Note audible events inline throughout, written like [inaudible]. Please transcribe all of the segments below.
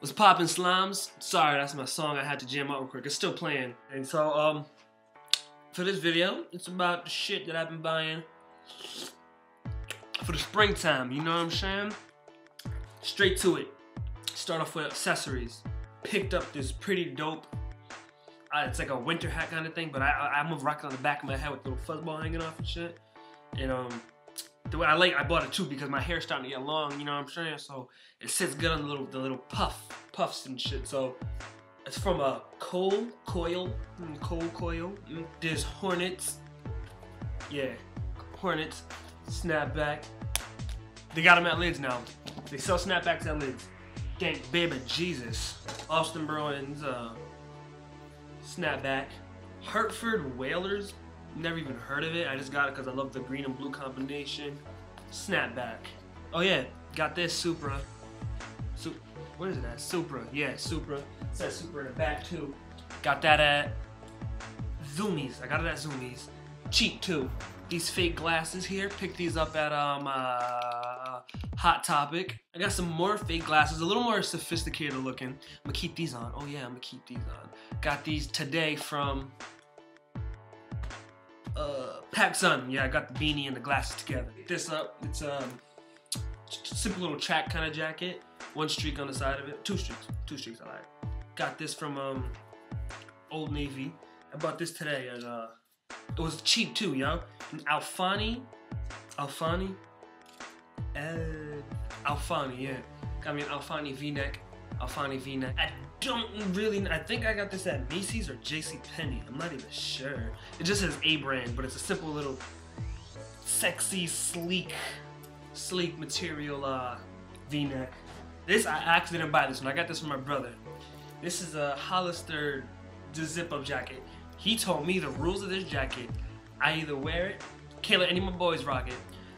Was popping slimes? Sorry, that's my song I had to jam out real quick. It's still playing. And so, um, for this video, it's about the shit that I've been buying for the springtime, you know what I'm saying? Straight to it. Start off with accessories. Picked up this pretty dope, uh, it's like a winter hat kind of thing, but I, I, I'm rocking on the back of my head with a little fuzzball hanging off and shit. And um, the way I like, I bought it too because my hair's starting to get long, you know what I'm saying? So it sits good on the little, the little puff, puffs and shit. So it's from a Cole Coil, mm, Cole Coil. Mm, there's Hornets, yeah, Hornets, snapback. They got them at lids now. They sell snapbacks at lids. Thank baby Jesus. Austin Bruins, uh, snapback. Hartford Whalers, never even heard of it. I just got it because I love the green and blue combination. Snapback. Oh yeah, got this Supra. Su what is it? Supra. Yeah, Supra. It says Supra in the back too. Got that at Zumiez. I got it at Zumiez. Cheap too. These fake glasses here, picked these up at um uh, Hot Topic. I got some more fake glasses, a little more sophisticated looking. I'm gonna keep these on. Oh yeah, I'm gonna keep these on. Got these today from uh, PacSun. Yeah, I got the beanie and the glasses together. This up, it's um simple little track kind of jacket. One streak on the side of it. Two streaks. Two streaks I like. Got this from um Old Navy. I bought this today at uh it was cheap too, yo. Alfani. Alfani. Uh, Alfani, yeah. Got me an Alfani V-neck. Alfani V-neck. Don't really, I think I got this at Macy's or J.C. Penney. I'm not even sure. It just says A brand, but it's a simple little sexy, sleek, sleek material uh, V-neck. This, I actually didn't buy this one. I got this from my brother. This is a Hollister zip-up jacket. He told me the rules of this jacket. I either wear it, can't let any of my boys rock it.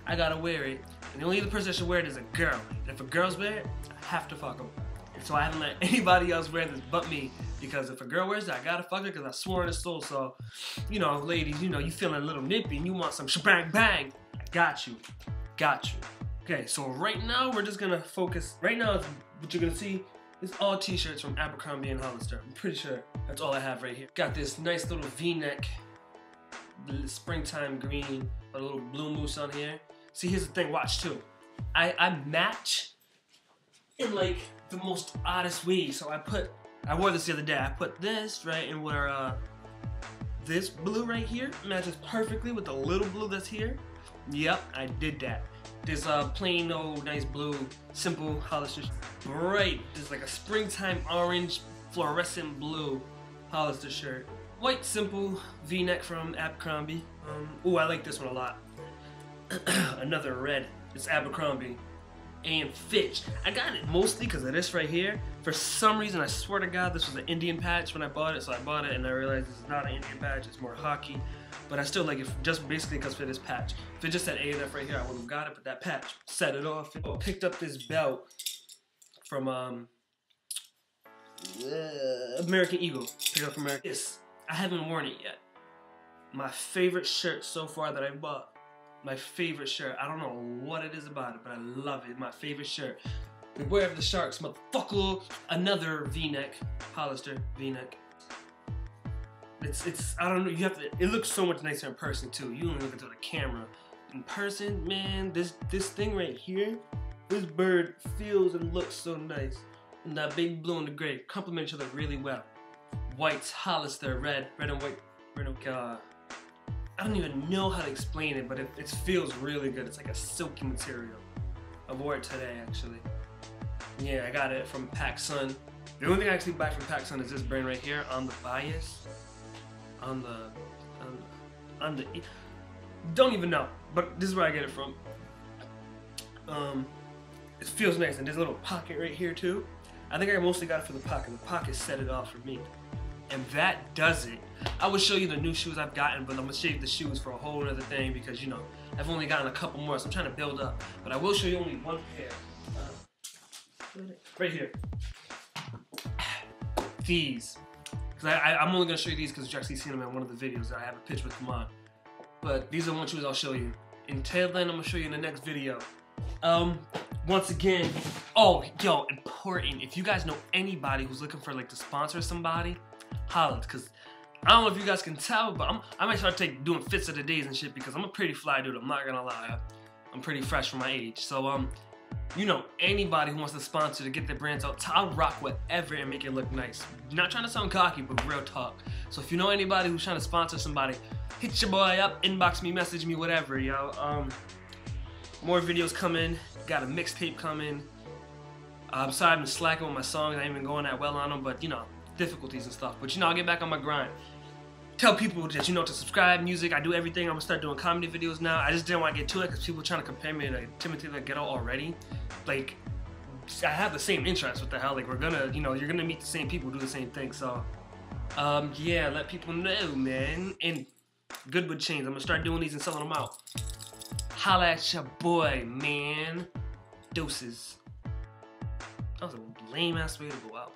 I gotta wear it, and the only other person that should wear it is a girl. And if a girl's wear it, I have to fuck them. And so I haven't let [laughs] anybody else wear this but me, because if a girl wears it, I gotta fuck her because I swore in the soul. So, you know, ladies, you know, you feeling a little nippy and you want some shabang bang, I got you, got you. Okay, so right now we're just gonna focus. Right now, what you're gonna see is all t-shirts from Abercrombie and Hollister. I'm pretty sure that's all I have right here. Got this nice little v-neck, springtime green, a little blue moose on here. See, here's the thing, watch too. I, I match in like the most oddest way. So I put, I wore this the other day. I put this, right, and where uh, this blue right here matches perfectly with the little blue that's here. Yep, I did that. This uh, plain old nice blue, simple Hollister. Shirt. Bright, there's like a springtime orange, fluorescent blue Hollister shirt. White, simple V-neck from Abercrombie. Um, ooh, I like this one a lot. [clears throat] Another red. It's Abercrombie and Fitch. I got it mostly because of this right here. For some reason, I swear to God, this was an Indian patch when I bought it, so I bought it and I realized this is not an Indian patch, it's more hockey. But I still like it just basically because for this patch. If it just said ANF right here, I would have got it, but that patch set it off. I picked up this belt from um, uh, American Eagle. Picked up from American. This, I haven't worn it yet. My favorite shirt so far that I bought my favorite shirt. I don't know what it is about it, but I love it. My favorite shirt. Beware of the Sharks, motherfucker. Another V-neck, Hollister V-neck. It's, it's, I don't know, you have to, it looks so much nicer in person too. You only look into the camera. In person, man, this, this thing right here, this bird feels and looks so nice. And that big blue and the gray complement each other really well. White's Hollister, red, red and white, red and, uh, I don't even know how to explain it, but it, it feels really good. It's like a silky material. I wore it today, actually. Yeah, I got it from PacSun. The only thing I actually buy from PacSun is this brand right here on the Byas. On the, on the, on the, don't even know, but this is where I get it from. Um, it feels nice, and there's a little pocket right here too. I think I mostly got it for the pocket. The pocket set it off for me. And that does it I will show you the new shoes I've gotten, but I'm gonna save the shoes for a whole other thing because you know I've only gotten a couple more, so I'm trying to build up. But I will show you only one pair. Uh, right here. [sighs] These. Because I, am only gonna show you these because you actually seen them in one of the videos that I have a picture with them on. But these are the one shoes I'll show you. Until then, I'm gonna show you in the next video. Um, once again, oh, yo, important. If you guys know anybody who's looking for like to sponsor somebody, holla, cause I don't know if you guys can tell, but I'm, I might start take, doing fits of the days and shit because I'm a pretty fly dude. I'm not gonna lie. I'm pretty fresh for my age. So, um, you know, anybody who wants to sponsor to get their brands out, I'll rock whatever and make it look nice. Not trying to sound cocky, but real talk. So if you know anybody who's trying to sponsor somebody, hit your boy up, inbox me, message me, whatever, yo. Um, more videos coming. Got a mixtape coming. I'm sorry I've been slacking with my songs. I ain't been going that well on them, but you know, difficulties and stuff. But you know, I'll get back on my grind. Tell people that you know to subscribe, music. I do everything. I'm gonna start doing comedy videos now. I just didn't want to get to it because people trying to compare me to Timothy DeLaGhetto already. Like, I have the same interests. What the hell? Like, we're gonna, you know, you're gonna meet the same people, do the same thing. So, um, yeah, let people know, man. And Goodwood chains. I'm gonna start doing these and selling them out. Holla at your boy, man. Doses. That was a lame ass way to go out.